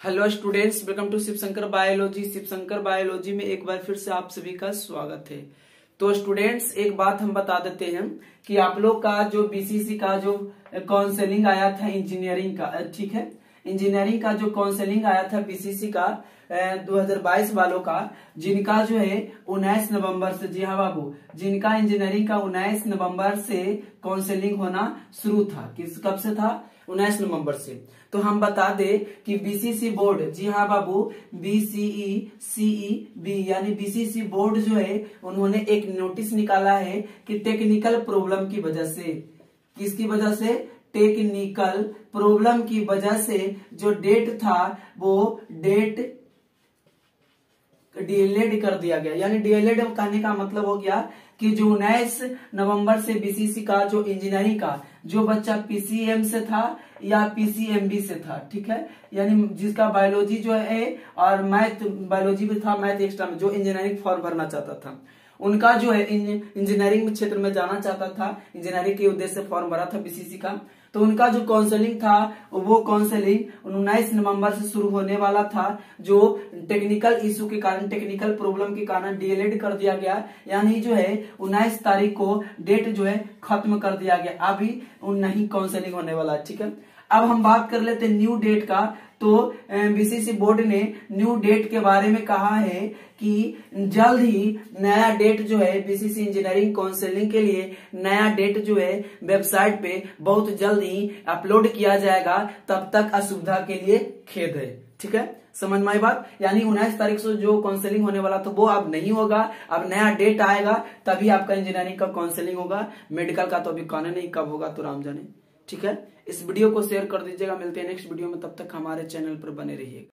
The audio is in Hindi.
Hello students, welcome to Shivshankar biology. Shivshankar biology में एक बार फिर से आप सभी का स्वागत है। तो स्टूडेंट्स, एक बात हम बता देते हैं कि आप लोग का जो बीसीसी का जो काउंसलिंग आया था इंजीनियरिंग का, ठीक है? इंजीनियरिंग का जो काउंसलिंग आया था बीसीसी का अ, 2022 वालों का जिनका जो है 19 नवंबर से जी हाँ बाबू जिनका इंजीनियरिंग का 19 नवंबर से काउंसलिंग होना शुरू था किस कब से था? 19 नवंबर से। तो हम बता दे कि बीसीसी बोर्ड जी हाँ बाबू बीसीई सीई बी यानी बीसीसी बोर्ड जो है उन्होंने एक नोटिस निकाला है कि टेक्निकल प्रॉब्लम की वजह से। किसकी वजह से? टेक्निकल प्रॉब्लम की वजह से जो डेट था, वो डेट डीएलएड कर दिया गया। यानी डीएलएड कहने का मतलब हो गया कि जो उन्नीस नवंबर से बीसीसी का, जो इंजीनियरिंग का, जो बच्चा पीसीएम से था या पीसीएमबी से था, ठीक है? यानी जिसका बायोलॉजी जो है, और मैथ बायोलॉजी भी था मैथ एक्स्ट्रा में, जो इंजीनियरिंग फॉर्म भरना चाहता था। उनका जो है इंजीनियरिंग क्षेत्र में जाना चाहता था। इंजीनियरिंग के उद्देश्य से फॉर्म भरा था बीसीसी का। तो उनका जो काउंसलिंग था, वो काउंसलिंग उन्नीस नवंबर से शुरू होने वाला था, जो टेक्निकल इशू के कारण टेक्निकल प्रॉब्लम के कारण डीएलएड कर दिया गया। यानी जो है, उन्नीस तारीख को डेट जो है, खत्म कर दिया गया। अभी नहीं काउंसलिंग होने वाला, ठीक है? अब हम बात कर लेते हैं न्यू डेट का। तो बीसीसी बोर्ड ने न्यू डेट के बारे में कहा है कि जल्द ही नया डेट जो है बीसीसी इंजीनियरिंग काउंसलिंग के लिए नया डेट जो है वेबसाइट पे बहुत जल्द ही अपलोड किया जाएगा, तब तक असुविधा के लिए खेद है। ठीक है? समझ में आई बात? यानी उन्नीस तारीख से जो काउंसलिंग होने वाला था, वो अब नहीं होगा। अब नया डेट आएगा, तभी आपका इंजीनियरिंग का काउंसलिंग होगा। मेडिकल का तो अभी कहने नहीं कब होगा तो राम जाने ठीक है? इस वीडियो को शेयर कर दीजिएगा। मिलते हैं नेक्स्ट वीडियो में। तब तक हमारे चैनल पर बने रहिएगा।